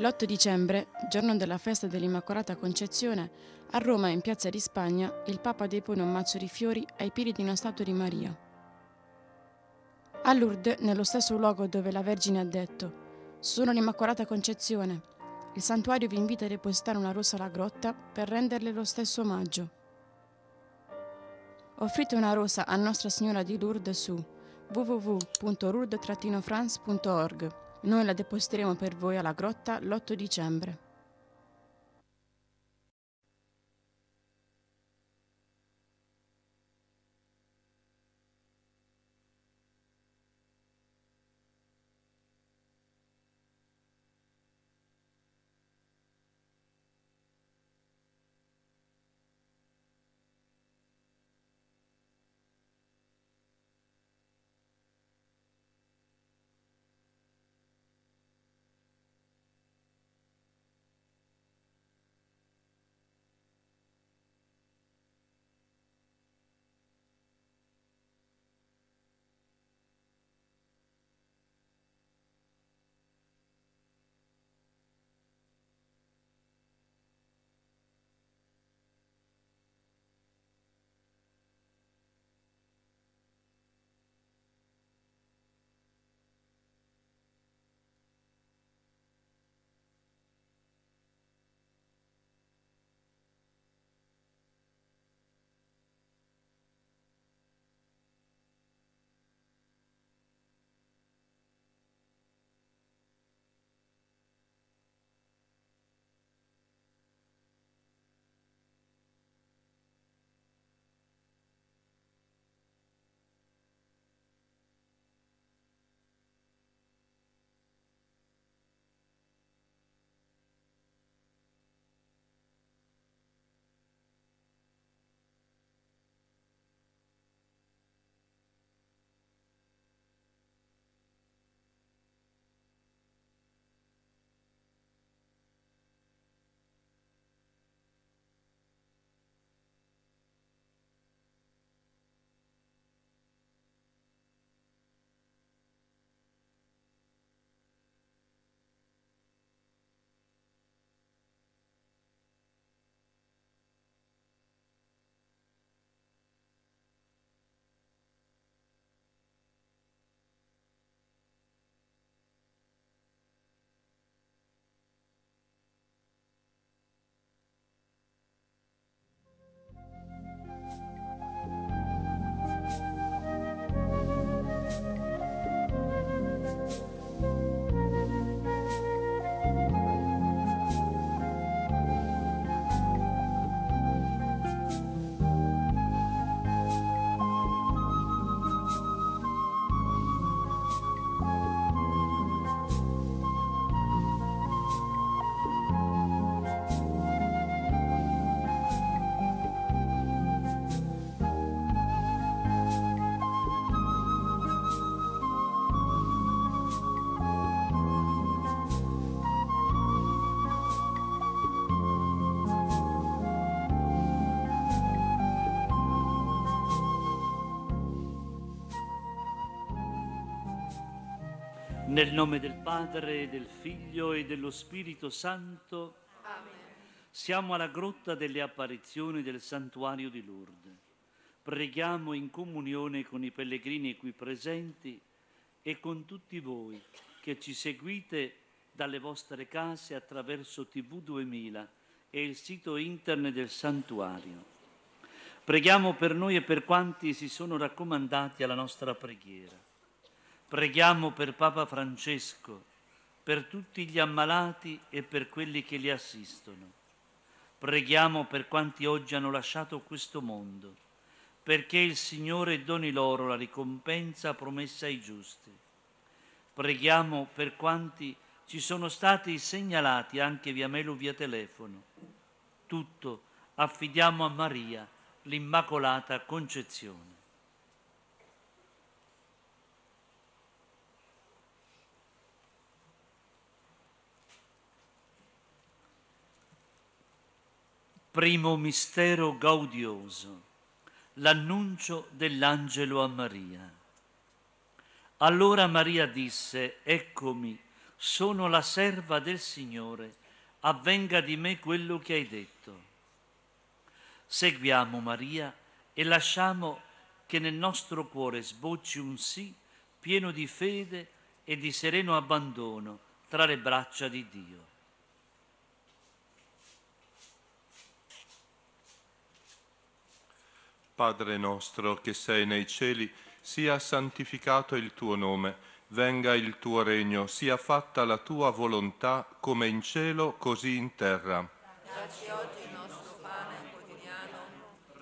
L'8 dicembre, giorno della festa dell'Immacolata Concezione, a Roma, in piazza di Spagna, il Papa depone un mazzo di fiori ai piedi di una statua di Maria. A Lourdes, nello stesso luogo dove la Vergine ha detto Sono l'Immacolata Concezione, il santuario vi invita a depositare una rosa alla grotta per renderle lo stesso omaggio. Offrite una rosa a Nostra Signora di Lourdes su www.lourdes-france.org. Noi la depositeremo per voi alla grotta l'8 dicembre. Nel nome del Padre, del Figlio e dello Spirito Santo. Amen. Siamo alla grotta delle apparizioni del santuario di Lourdes. Preghiamo in comunione con i pellegrini qui presenti e con tutti voi che ci seguite dalle vostre case attraverso TV 2000 e il sito internet del santuario. Preghiamo per noi e per quanti si sono raccomandati alla nostra preghiera Preghiamo per Papa Francesco, per tutti gli ammalati e per quelli che li assistono. Preghiamo per quanti oggi hanno lasciato questo mondo, perché il Signore doni loro la ricompensa promessa ai giusti. Preghiamo per quanti ci sono stati segnalati anche via mail o via telefono. Tutto affidiamo a Maria, l'Immacolata Concezione. Primo mistero gaudioso, l'annuncio dell'angelo a Maria. Allora Maria disse, eccomi, sono la serva del Signore, avvenga di me quello che hai detto. Seguiamo Maria e lasciamo che nel nostro cuore sbocci un sì pieno di fede e di sereno abbandono tra le braccia di Dio. Padre nostro che sei nei cieli, sia santificato il tuo nome, venga il tuo regno, sia fatta la tua volontà come in cielo così in terra. Dacci oggi il nostro pane quotidiano,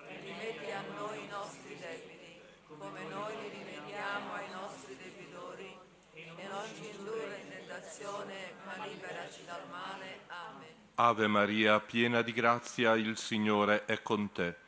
rimetti a noi i nostri debiti, come noi li rimettiamo ai nostri debitori, e non ci indurre in tentazione, ma liberaci dal male. Amen. Ave Maria, piena di grazia, il Signore è con te.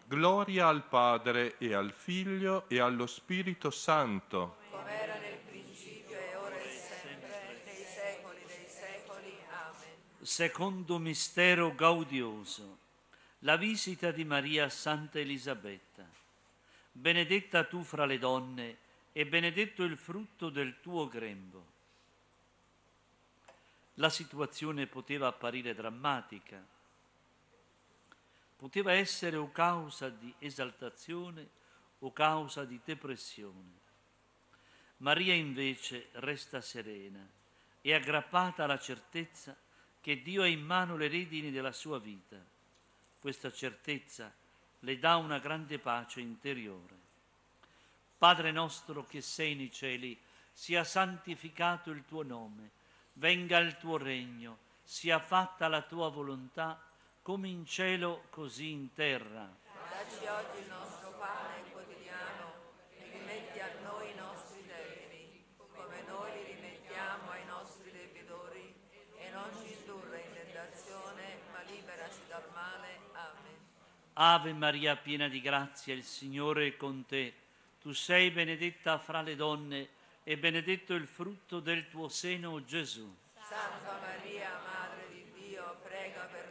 Gloria al Padre e al Figlio e allo Spirito Santo. Come era nel principio e ora e sempre, nei secoli dei secoli. Amen. Secondo mistero gaudioso, la visita di Maria a Santa Elisabetta. Benedetta tu fra le donne e benedetto il frutto del tuo grembo. La situazione poteva apparire drammatica, poteva essere o causa di esaltazione o causa di depressione. Maria invece resta serena e aggrappata alla certezza che Dio ha in mano le redini della sua vita. Questa certezza le dà una grande pace interiore. Padre nostro che sei nei cieli, sia santificato il tuo nome, venga il tuo regno, sia fatta la tua volontà, come in cielo così in terra. Dacci oggi il nostro pane quotidiano e rimetti a noi i nostri debiti, come noi li rimettiamo ai nostri debitori, e non ci indurre in tentazione, ma liberaci dal male. Amen. Ave Maria, piena di grazia, il Signore è con te. Tu sei benedetta fra le donne e benedetto il frutto del tuo seno, Gesù. Santa Maria, Madre di Dio, prega per noi.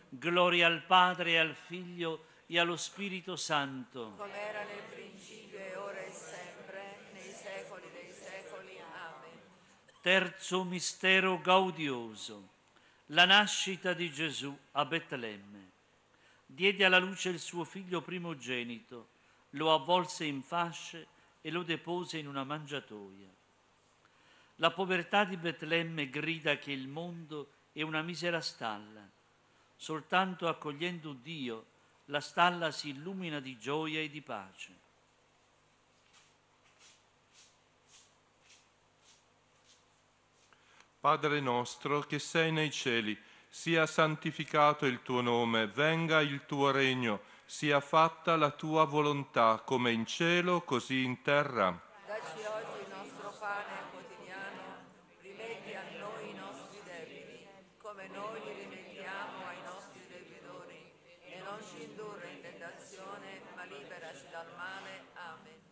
Gloria al Padre al Figlio e allo Spirito Santo. Come era nel principio e ora e sempre, nei secoli dei secoli. Amen. Terzo mistero gaudioso. La nascita di Gesù a Betlemme. Diede alla luce il suo figlio primogenito, lo avvolse in fasce e lo depose in una mangiatoia. La povertà di Betlemme grida che il mondo è una misera stalla. Soltanto accogliendo Dio la stalla si illumina di gioia e di pace. Padre nostro che sei nei cieli, sia santificato il tuo nome, venga il tuo regno, sia fatta la tua volontà, come in cielo, così in terra. Dacci oggi il nostro pane quotidiano, rimetti a noi i nostri debiti, come noi li rimettiamo ai nostri debitori, e non ci indurre in tentazione, ma liberaci dal male. Amen.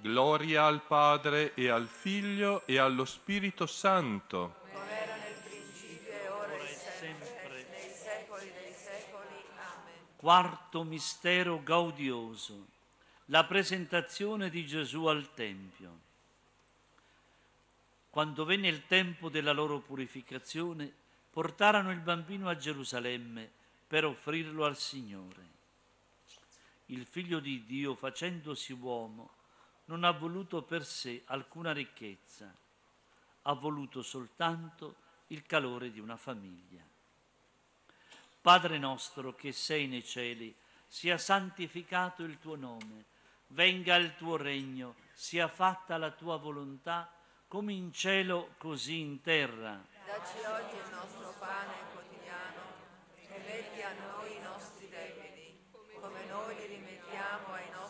Gloria al Padre e al Figlio e allo Spirito Santo. Come era nel principio e ora e sempre, nei secoli dei secoli. Amen. Quarto mistero gaudioso, la presentazione di Gesù al Tempio. Quando venne il tempo della loro purificazione, portarono il bambino a Gerusalemme per offrirlo al Signore. Il figlio di Dio, facendosi uomo, non ha voluto per sé alcuna ricchezza, ha voluto soltanto il calore di una famiglia. Padre nostro che sei nei cieli, sia santificato il tuo nome, venga il tuo regno, sia fatta la tua volontà, come in cielo così in terra. Dacci oggi il nostro pane quotidiano, rimetti a noi i nostri debiti, come noi li rimettiamo ai nostri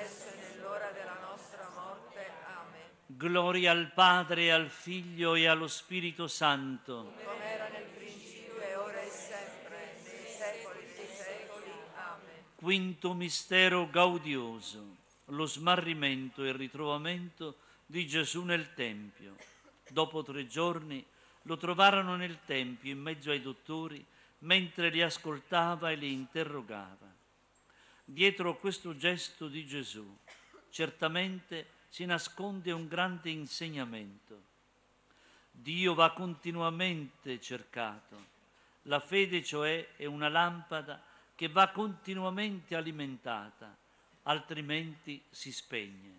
adesso e nell'ora della nostra morte. Amen. Gloria al Padre, al Figlio e allo Spirito Santo. Come era nel principio e ora e sempre, nei secoli dei secoli. Amen. Quinto mistero gaudioso, lo smarrimento e il ritrovamento di Gesù nel Tempio. Dopo tre giorni lo trovarono nel Tempio in mezzo ai dottori mentre li ascoltava e li interrogava. Dietro questo gesto di Gesù certamente si nasconde un grande insegnamento. Dio va continuamente cercato. La fede, cioè, è una lampada che va continuamente alimentata, altrimenti si spegne.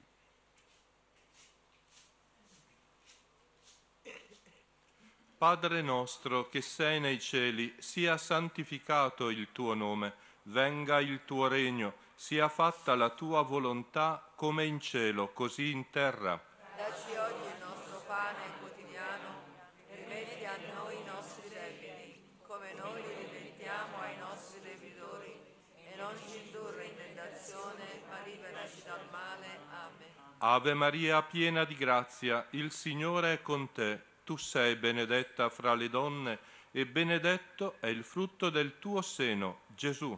Padre nostro che sei nei cieli, sia santificato il tuo nome, venga il tuo regno, sia fatta la tua volontà come in cielo, così in terra. Dacci oggi il nostro pane quotidiano, rimetti a noi i nostri debiti, come noi li rimettiamo ai nostri debitori, e non ci indurre in tentazione, ma liberaci dal male. Amen. Ave Maria, piena di grazia, il Signore è con te. Tu sei benedetta fra le donne e benedetto è il frutto del tuo seno, Gesù.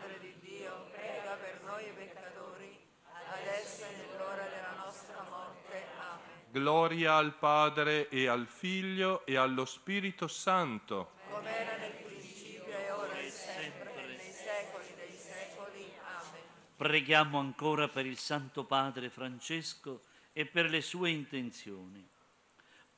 Madre di Dio, prega per noi peccatori, adesso e nell'ora della nostra morte. Amen. Gloria al Padre e al Figlio e allo Spirito Santo. Come era nel principio e ora e sempre, e nei secoli dei secoli. Amen. Preghiamo ancora per il Santo Padre Francesco e per le sue intenzioni.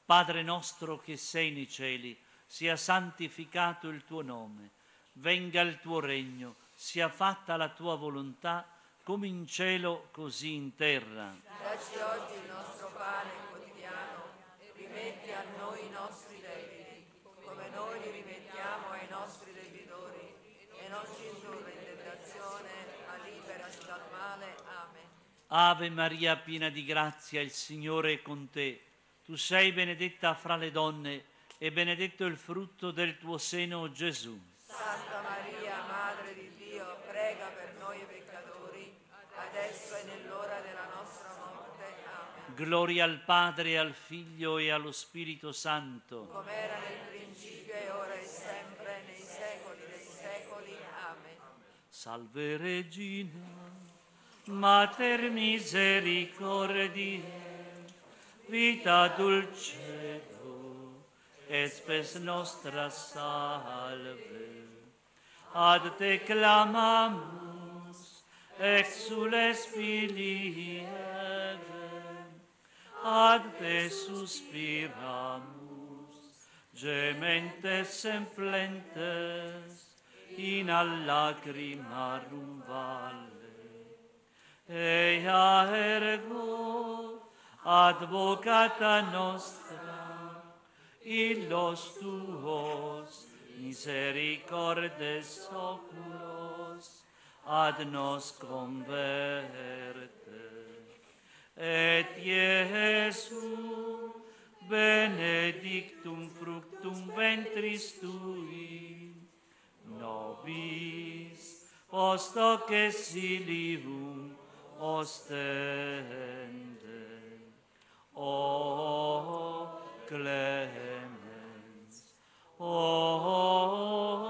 Padre nostro che sei nei cieli, sia santificato il tuo nome, venga il tuo regno, sia fatta la tua volontà, come in cielo così in terra. Dacci oggi il nostro pane quotidiano, rimetti a noi i nostri debiti, come noi li rimettiamo ai nostri debitori, e non ci indurre in tentazione, ma liberaci dal male. Amen. Ave Maria piena di grazia, il Signore è con te. Tu sei benedetta fra le donne e benedetto il frutto del tuo seno, Gesù. Santa Maria, Madre di Dio, prega per noi peccatori, adesso e nell'ora della nostra morte. Amen. Gloria al Padre, al Figlio e allo Spirito Santo. Come era nel principio e ora e sempre, nei secoli dei secoli. Amen. Salve Regina, Mater misericordiae, vita dulcedo, et spes nostra salve. Ad te clamamus, exules filii Eve, ad te suspiramus, gementes semplentes, in a lacrimarum valle. Ea ergo, advocata nostra, illos tuos misericordes oculos, ad nos converte. Et Iesu, benedictum fructum ventris tui, nobis post hoc exilium ostende. O clemens, o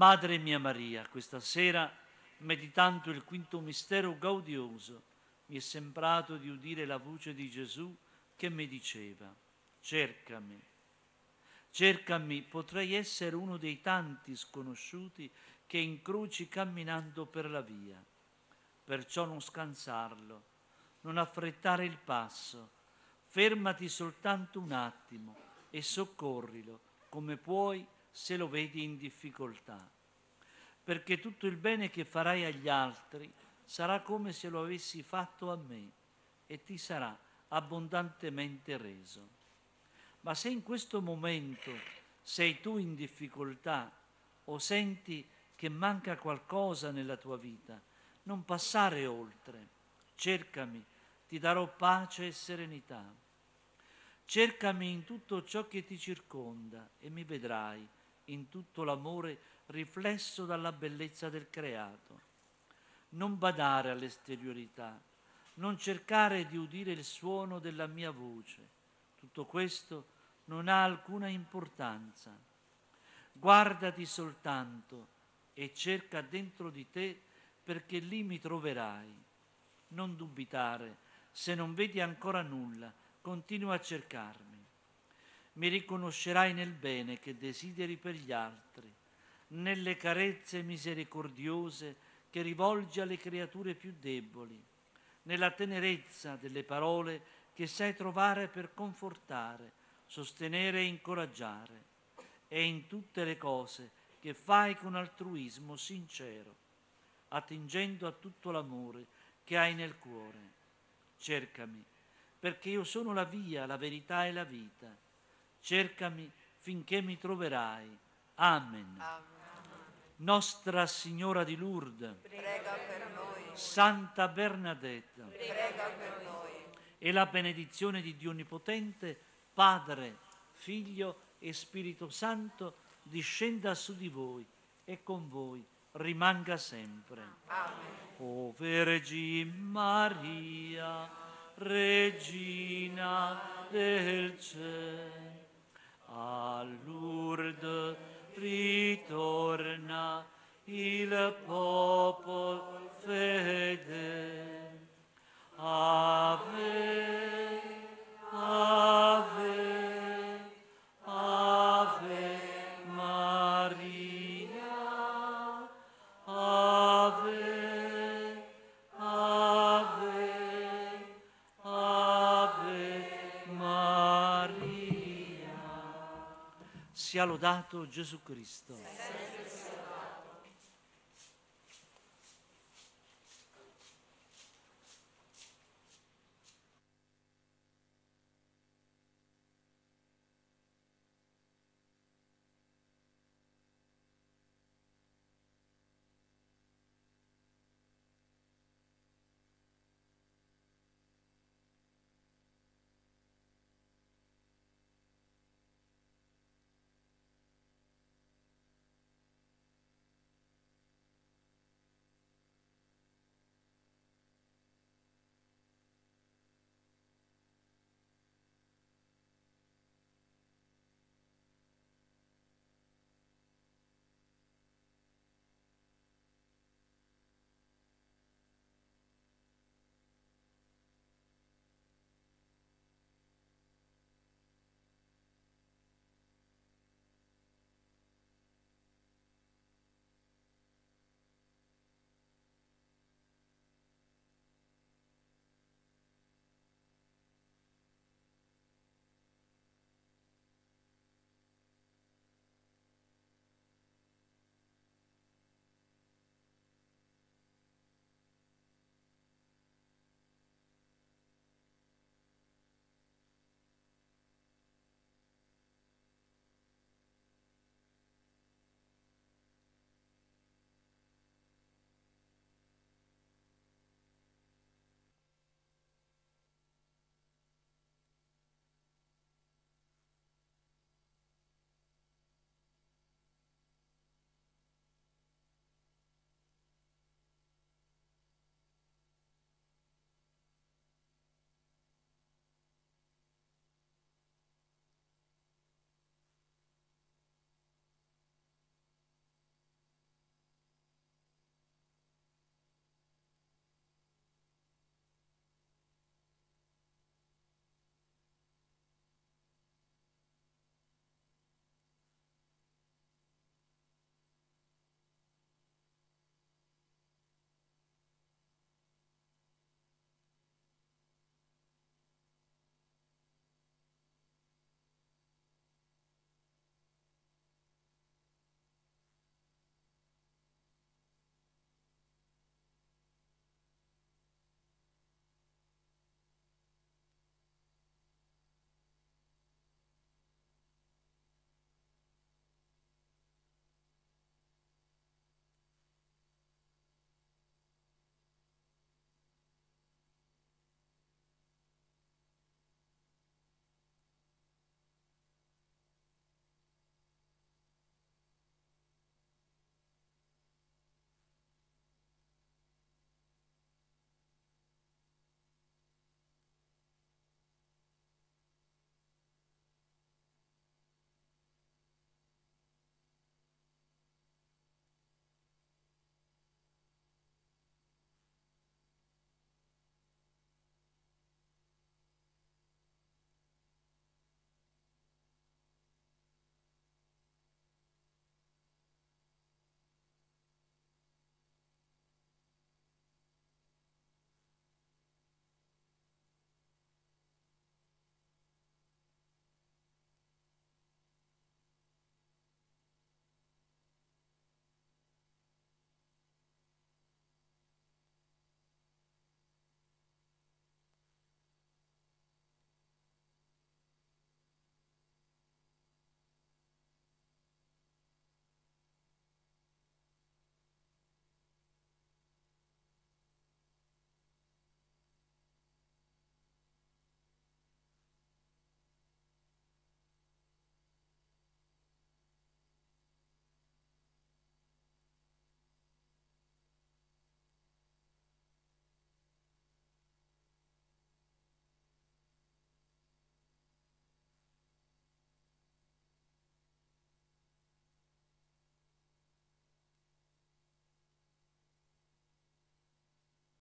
Madre mia Maria, questa sera, meditando il quinto mistero gaudioso, mi è sembrato di udire la voce di Gesù che mi diceva, cercami, cercami, potrei essere uno dei tanti sconosciuti che incroci camminando per la via. Perciò non scansarlo, non affrettare il passo, fermati soltanto un attimo e soccorrilo come puoi se lo vedi in difficoltà. Perché tutto il bene che farai agli altri sarà come se lo avessi fatto a me e ti sarà abbondantemente reso. Ma se in questo momento sei tu in difficoltà o senti che manca qualcosa nella tua vita, non passare oltre. Cercami, ti darò pace e serenità. Cercami in tutto ciò che ti circonda e mi vedrai in tutto l'amore riflesso dalla bellezza del creato. Non badare all'esteriorità, non cercare di udire il suono della mia voce. Tutto questo non ha alcuna importanza. Guardati soltanto e cerca dentro di te perché lì mi troverai. Non dubitare, se non vedi ancora nulla, continua a cercarmi. Mi riconoscerai nel bene che desideri per gli altri, nelle carezze misericordiose che rivolgi alle creature più deboli nella tenerezza delle parole che sai trovare per confortare, sostenere e incoraggiare, e in tutte le cose che fai con altruismo sincero, attingendo a tutto l'amore che hai nel cuore. Cercami, perché io sono la via, la verità e la vita. Cercami finché mi troverai. Amen. Amen. Nostra Signora di Lourdes, Prega per noi. Santa Bernadetta, prega per noi. e la benedizione di Dio Onnipotente, Padre, Figlio e Spirito Santo, discenda su di voi e con voi rimanga sempre. Amen. O Vergine Maria, Regina del cielo, a ritorna il popolo fedele. Ave, Ave, Sia lodato Gesù Cristo.